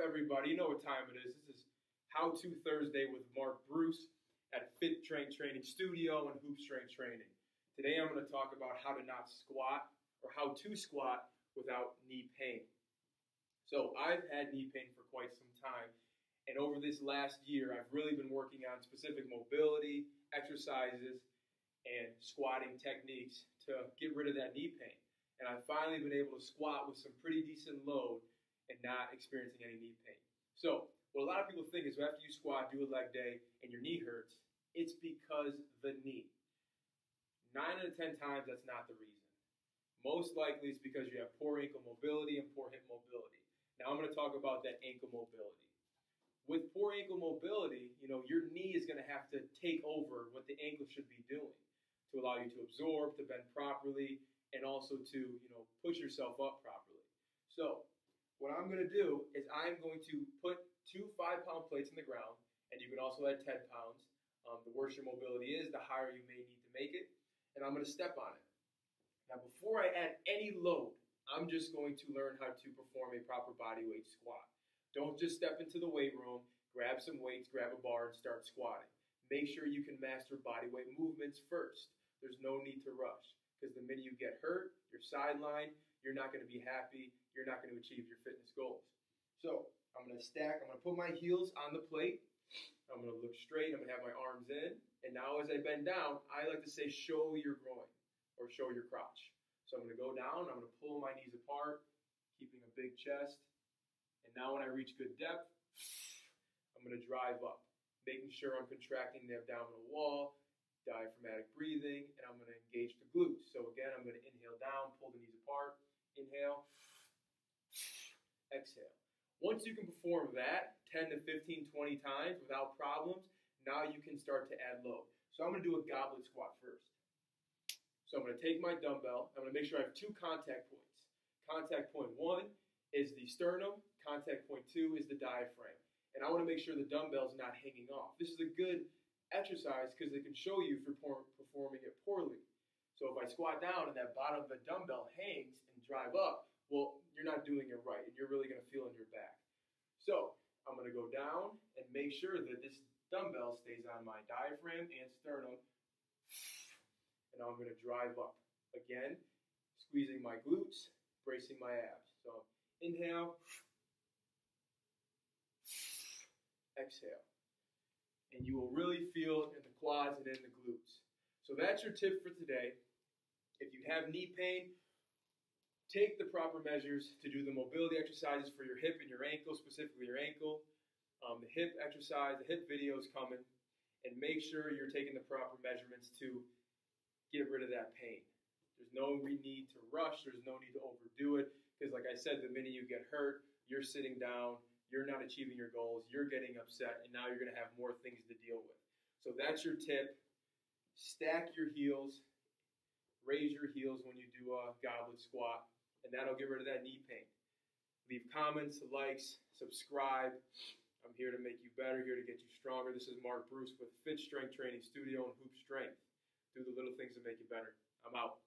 everybody? You know what time it is. This is How To Thursday with Mark Bruce at Fit Strength Training Studio and Hoop Strength Training. Today I'm going to talk about how to not squat or how to squat without knee pain. So I've had knee pain for quite some time, and over this last year I've really been working on specific mobility, exercises, and squatting techniques to get rid of that knee pain. And I've finally been able to squat with some pretty decent load and not experiencing any knee pain. So, what a lot of people think is after you squat, do a leg day, and your knee hurts, it's because the knee. Nine out of ten times, that's not the reason. Most likely, it's because you have poor ankle mobility and poor hip mobility. Now, I'm going to talk about that ankle mobility. With poor ankle mobility, you know, your knee is going to have to take over what the ankle should be doing to allow you to absorb, to bend properly, and also to, you know, push yourself up properly. So, what I'm going to do is I'm going to put two five pound plates in the ground, and you can also add 10 pounds. Um, the worse your mobility is, the higher you may need to make it, and I'm going to step on it. Now, before I add any load, I'm just going to learn how to perform a proper body weight squat. Don't just step into the weight room, grab some weights, grab a bar, and start squatting. Make sure you can master body weight movements first. There's no need to rush because the minute you get hurt, you're sidelined, you're not going to be happy, you're not going to achieve your fitness goals. So I'm going to stack, I'm going to put my heels on the plate. I'm going to look straight, I'm going to have my arms in. And now as I bend down, I like to say show your groin or show your crotch. So I'm going to go down, I'm going to pull my knees apart, keeping a big chest. And now when I reach good depth, I'm going to drive up, making sure I'm contracting the abdominal wall, diaphragmatic breathing, and I'm going to engage the glutes. So again, I'm going to inhale down, pull the knees apart, inhale, exhale. Once you can perform that 10 to 15, 20 times without problems, now you can start to add load. So I'm going to do a goblet squat first. So I'm going to take my dumbbell. I'm going to make sure I have two contact points. Contact point one is the sternum. Contact point two is the diaphragm. And I want to make sure the dumbbell's not hanging off. This is a good exercise because it can show you if you're performing it poorly. So if I squat down and that bottom of the dumbbell hangs and drive up, well, you're not doing it right, and you're really going to feel in your back. So I'm going to go down and make sure that this dumbbell stays on my diaphragm and sternum, and I'm going to drive up. Again, squeezing my glutes, bracing my abs. So inhale, exhale. And you will really feel in the quads and in the glutes. So that's your tip for today. If you have knee pain, take the proper measures to do the mobility exercises for your hip and your ankle, specifically your ankle. Um, the hip exercise, the hip video is coming, and make sure you're taking the proper measurements to get rid of that pain. There's no need to rush, there's no need to overdo it, because, like I said, the minute you get hurt, you're sitting down, you're not achieving your goals, you're getting upset, and now you're going to have more things to deal with. So, that's your tip. Stack your heels, raise your heels when you do a goblet squat and that'll get rid of that knee pain. Leave comments, likes, subscribe. I'm here to make you better, here to get you stronger. This is Mark Bruce with Fit Strength Training Studio and Hoop Strength. Do the little things that make you better. I'm out.